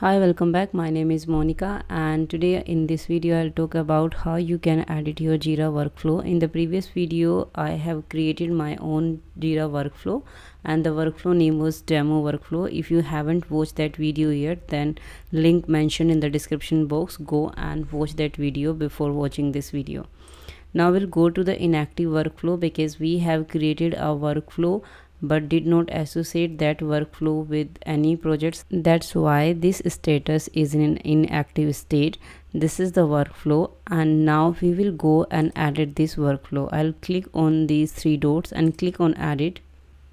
Hi, welcome back. My name is Monika and today in this video I'll talk about how you can edit your Jira workflow. In the previous video I have created my own Jira workflow and the workflow name was demo workflow. If you haven't watched that video yet then link mentioned in the description box go and watch that video before watching this video. Now we'll go to the inactive workflow because we have created a workflow but did not associate that workflow with any projects. That's why this status is in an inactive state. This is the workflow and now we will go and edit this workflow. I'll click on these three dots and click on edit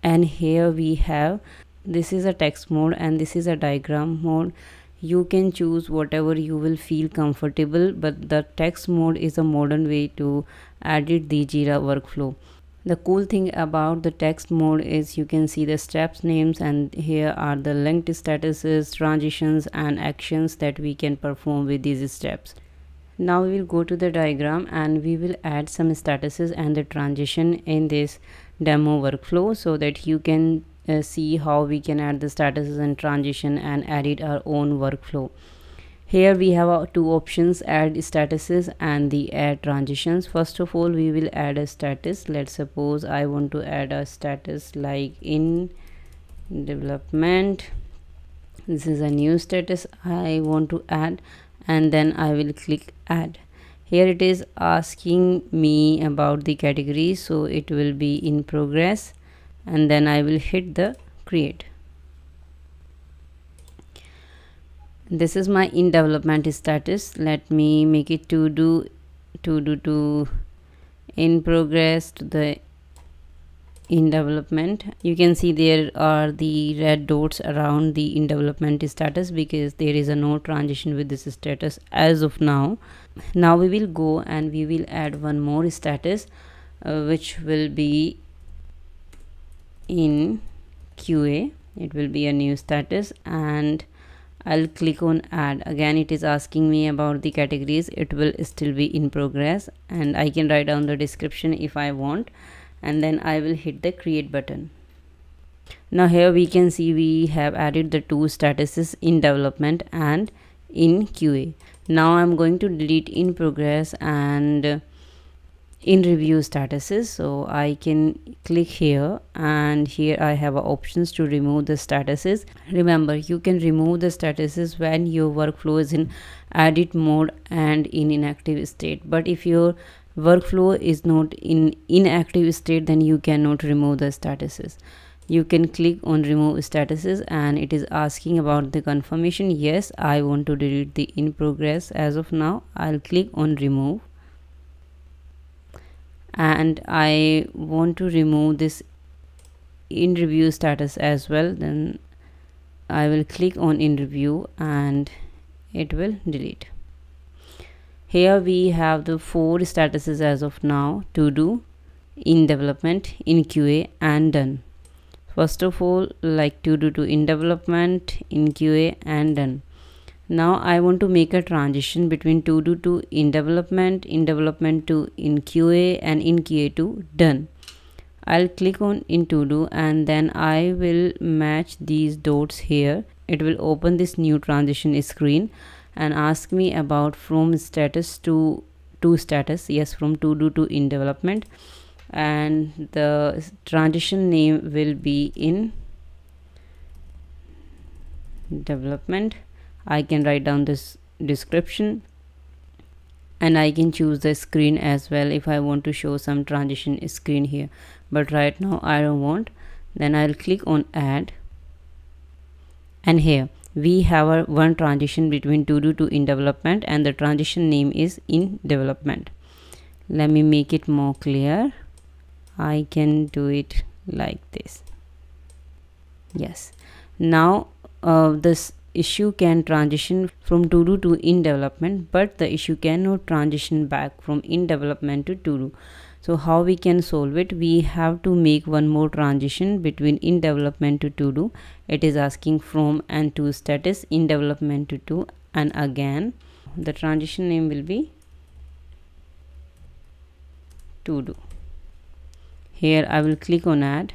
and here we have this is a text mode and this is a diagram mode. You can choose whatever you will feel comfortable but the text mode is a modern way to edit the jira workflow the cool thing about the text mode is you can see the steps names and here are the linked statuses transitions and actions that we can perform with these steps. Now we will go to the diagram and we will add some statuses and the transition in this demo workflow so that you can uh, see how we can add the statuses and transition and edit our own workflow here we have uh, two options add statuses and the add transitions. First of all we will add a status. Let's suppose i want to add a status like in development. This is a new status i want to add and then i will click add. Here it is asking me about the category so it will be in progress and then i will hit the create this is my in development status. Let me make it to do to do to in progress to the in development. You can see there are the red dots around the in development status because there is a no transition with this status as of now. Now we will go and we will add one more status uh, which will be in qa it will be a new status and I'll click on add. Again it is asking me about the categories. It will still be in progress and I can write down the description if I want and then I will hit the create button. Now here we can see we have added the two statuses in development and in QA now I'm going to delete in progress and in review statuses. So I can click here and here I have options to remove the statuses. Remember you can remove the statuses when your workflow is in edit mode and in inactive state. But if your workflow is not in inactive state then you cannot remove the statuses. You can click on remove statuses and it is asking about the confirmation. Yes i want to delete the in progress as of now. I'll click on remove and I want to remove this in review status as well. Then I will click on in review and it will delete. Here we have the four statuses as of now to do in development in QA and done. First of all like to do to in development in QA and done now I want to make a transition between to do to in development in development to in QA and in QA to done. I'll click on in to do and then I will match these dots here. It will open this new transition screen and ask me about from status to to status. Yes from to do to in development. And the transition name will be in development I can write down this description and I can choose the screen as well if I want to show some transition screen here. But right now I don't want. Then I'll click on add. And here we have a one transition between to do to in development and the transition name is in development. Let me make it more clear. I can do it like this. Yes. Now uh, this issue can transition from to do to in development but the issue cannot transition back from in development to to do so how we can solve it? We have to make one more transition between in development to to do it is asking from and to status in development to to and again the transition name will be to do here i will click on add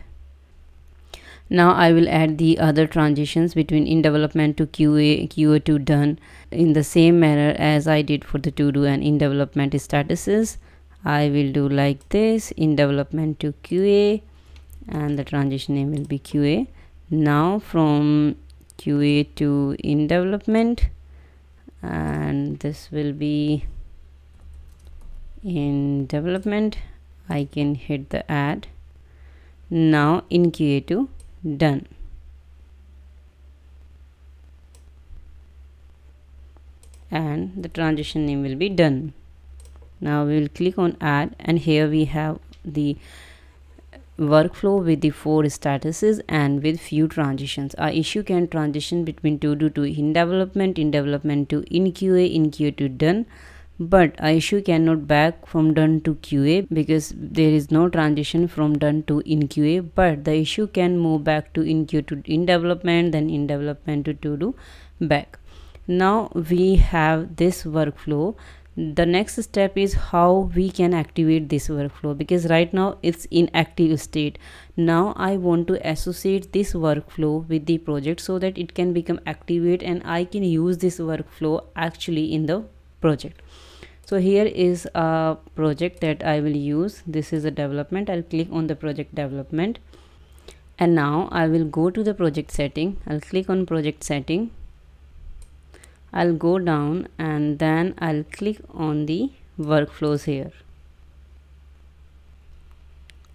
now I will add the other transitions between in development to QA, QA to done in the same manner as I did for the to do and in development statuses. I will do like this in development to QA and the transition name will be QA. Now from QA to in development and this will be in development I can hit the add now in QA to done. And the transition name will be done. Now we will click on add and here we have the workflow with the four statuses and with few transitions. Our issue can transition between to do to in development in development to in qa in qa to done but issue cannot back from done to QA because there is no transition from done to in QA but the issue can move back to in QA to in development then in development to to do back. Now we have this workflow. The next step is how we can activate this workflow because right now it's in active state. Now i want to associate this workflow with the project so that it can become activate and i can use this workflow actually in the project so here is a project that I will use. This is a development. I'll click on the project development. And now I will go to the project setting. I'll click on project setting. I'll go down and then I'll click on the workflows here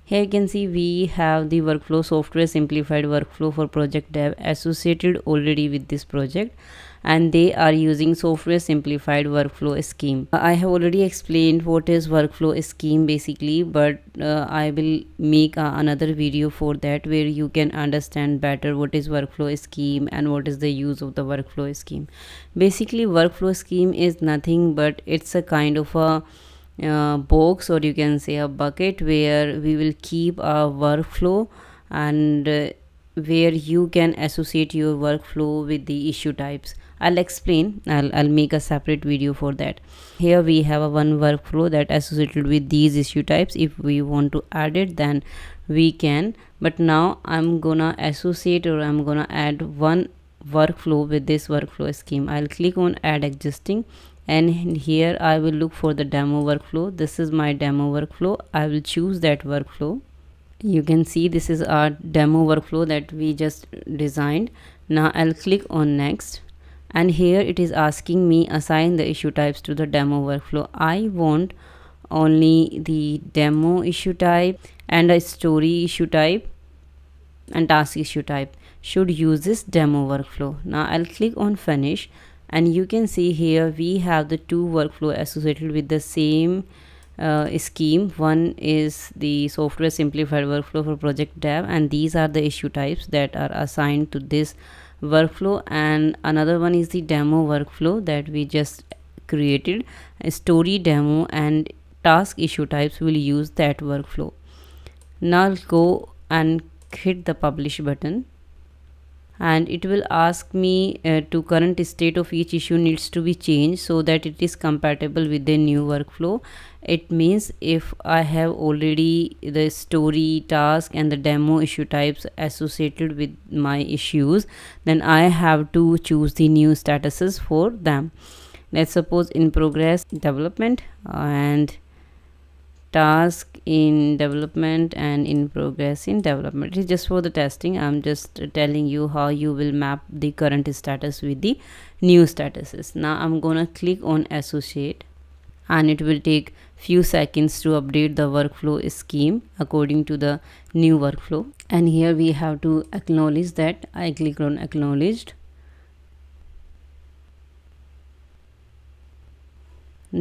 here you can see we have the workflow software simplified workflow for project dev associated already with this project. And they are using software simplified workflow scheme. I have already explained what is workflow scheme basically but uh, i will make uh, another video for that where you can understand better what is workflow scheme and what is the use of the workflow scheme. Basically workflow scheme is nothing but it's a kind of a uh, box or you can say a bucket where we will keep our workflow and uh, where you can associate your workflow with the issue types. I'll explain. I'll, I'll make a separate video for that. Here we have a one workflow that associated with these issue types. If we want to add it then we can. But now I'm gonna associate or I'm gonna add one workflow with this workflow scheme. I'll click on add existing and here I will look for the demo workflow. This is my demo workflow. I will choose that workflow. You can see this is our demo workflow that we just designed. Now I'll click on next. And here it is asking me assign the issue types to the demo workflow. I want only the demo issue type and a story issue type and task issue type. Should use this demo workflow. Now i'll click on finish and you can see here we have the two workflow associated with the same uh, scheme. One is the software simplified workflow for project dev and these are the issue types that are assigned to this workflow. And another one is the demo workflow that we just created. A story demo and task issue types will use that workflow. Now I'll go and hit the publish button and it will ask me uh, to current state of each issue needs to be changed so that it is compatible with the new workflow. It means if i have already the story task and the demo issue types associated with my issues then i have to choose the new statuses for them. Let's suppose in progress development and task in development and in progress in development. It is just for the testing. I'm just telling you how you will map the current status with the new statuses. Now i'm gonna click on associate and it will take few seconds to update the workflow scheme according to the new workflow. And here we have to acknowledge that. I click on acknowledged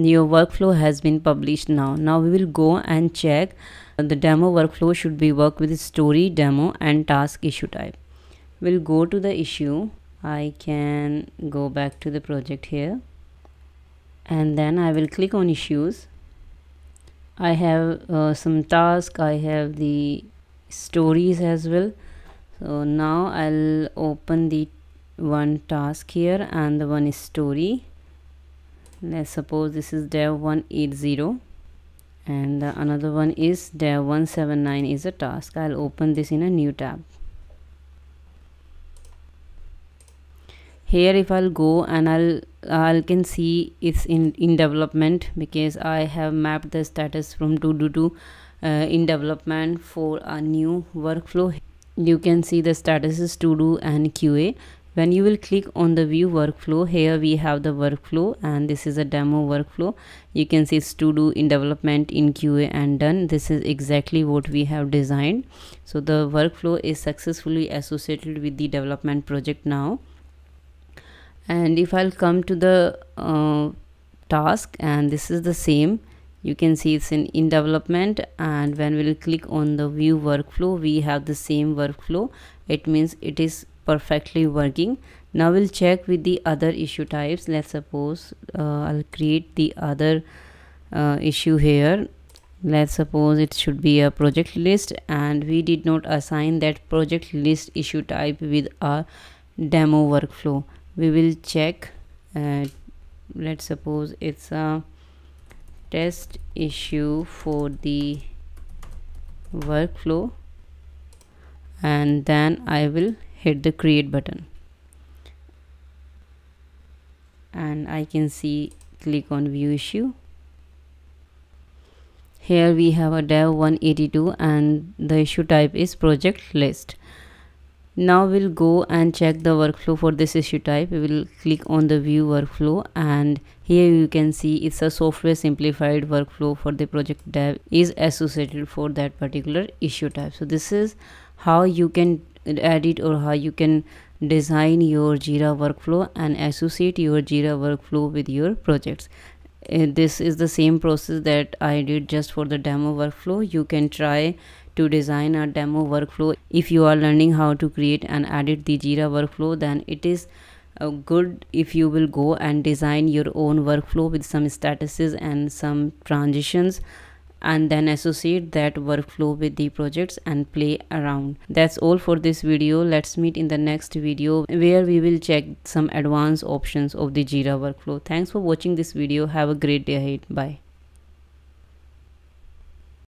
your workflow has been published now. Now we will go and check the demo workflow should be work with story demo and task issue type. We'll go to the issue. I can go back to the project here. And then i will click on issues. I have uh, some task. I have the stories as well. So now i'll open the one task here and the one is story let's suppose this is dev 180 and the another one is dev 179 is a task. I'll open this in a new tab. Here if I'll go and I'll I can see it's in in development because I have mapped the status from to do to uh, in development for a new workflow. You can see the status is to do and QA when you will click on the view workflow here we have the workflow and this is a demo workflow. You can see it's to do in development in qa and done. This is exactly what we have designed. So the workflow is successfully associated with the development project now. And if i'll come to the uh, task and this is the same. You can see it's in in development and when we'll click on the view workflow we have the same workflow. It means it is perfectly working. Now we'll check with the other issue types. Let's suppose uh, I'll create the other uh, issue here. Let's suppose it should be a project list and we did not assign that project list issue type with our demo workflow. We will check uh, let's suppose it's a test issue for the workflow and then I will hit the create button. And I can see click on view issue. Here we have a dev 182 and the issue type is project list. Now we'll go and check the workflow for this issue type. We will click on the view workflow and here you can see it's a software simplified workflow for the project dev is associated for that particular issue type. So this is how you can edit or how you can design your jira workflow and associate your jira workflow with your projects. Uh, this is the same process that i did just for the demo workflow. You can try to design a demo workflow. If you are learning how to create and edit the jira workflow then it is uh, good if you will go and design your own workflow with some statuses and some transitions and then associate that workflow with the projects and play around. That's all for this video. Let's meet in the next video where we will check some advanced options of the jira workflow. Thanks for watching this video. Have a great day ahead. Bye